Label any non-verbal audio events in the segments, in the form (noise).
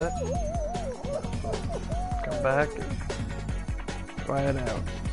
Come back. and Try it out.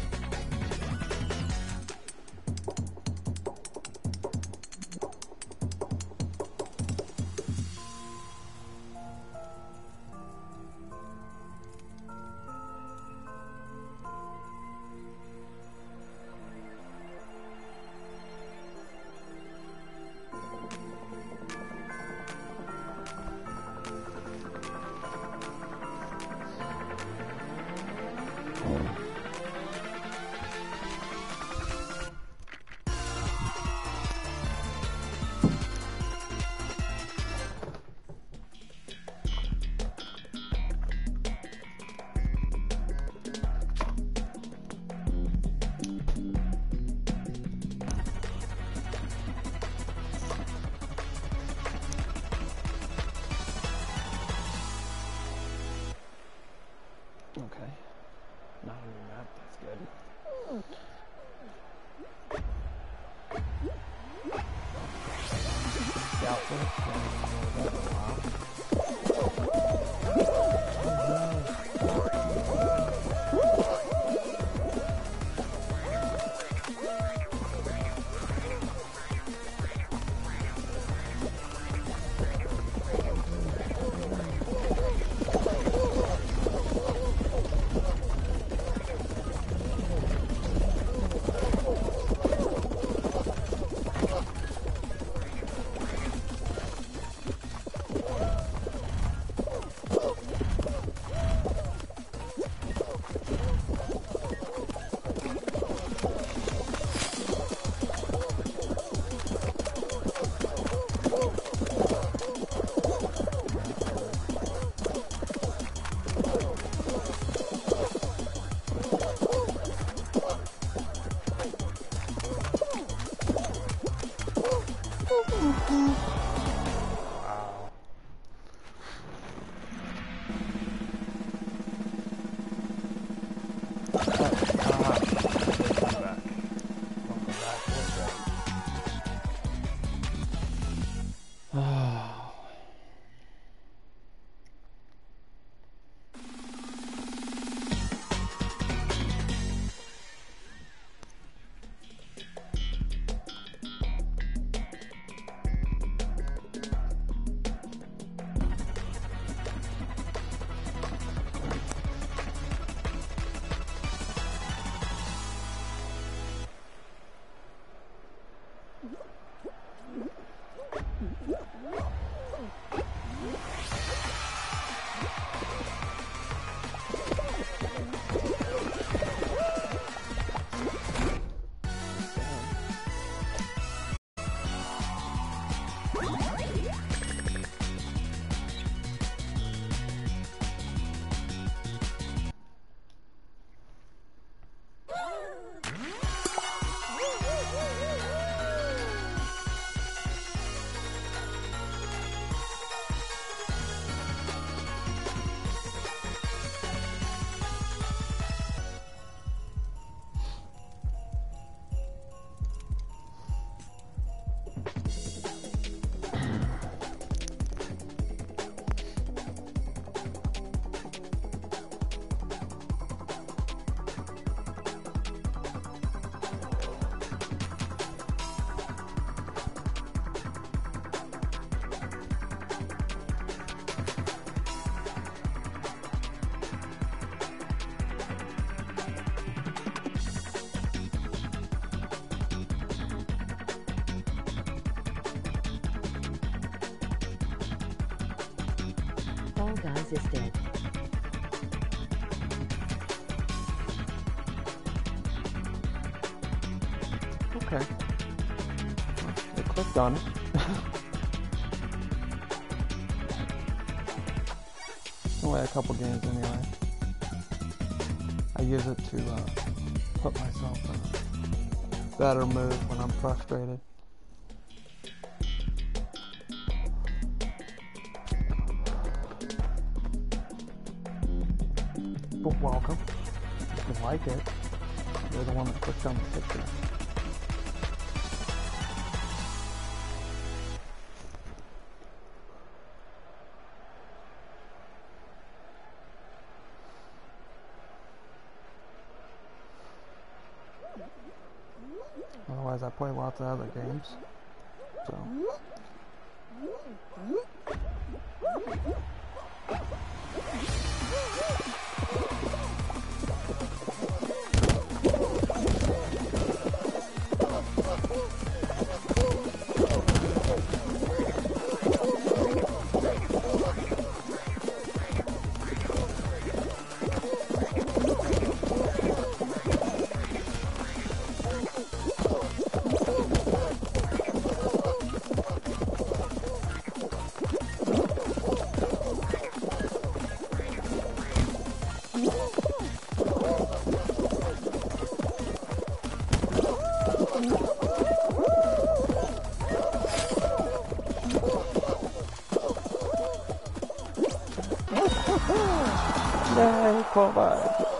어 Dead. Okay. I clicked on it. (laughs) Only a couple games anyway. I use it to uh, put myself in a better mood when I'm frustrated. people welcome. If you like it, you're the one that clicks on the picture. Otherwise I play lots of other games. So Yay, qualified.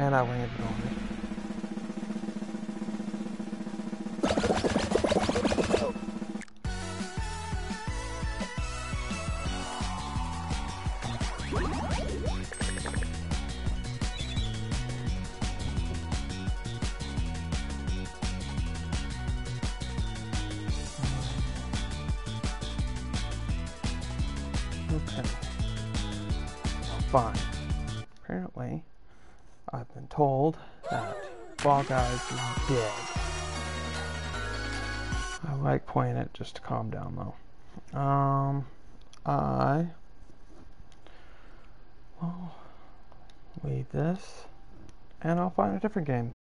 And I landed on it. Okay. Fine. Apparently, told that Fall Guys dead. I like playing it just to calm down though. Um, I will leave this and I'll find a different game